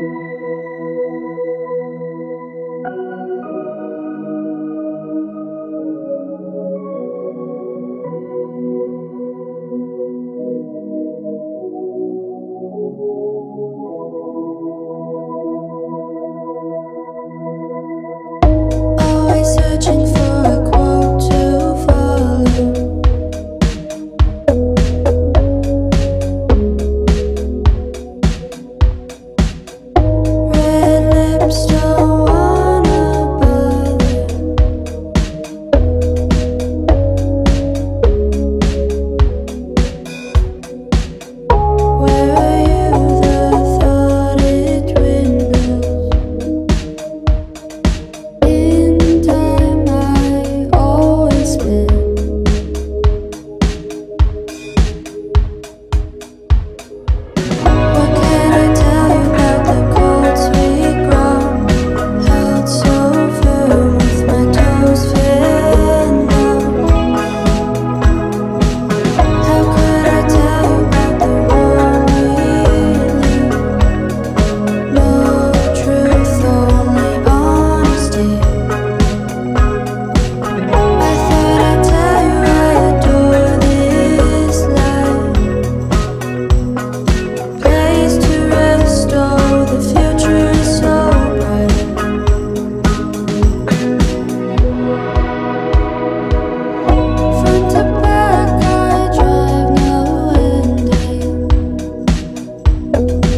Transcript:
you Bye.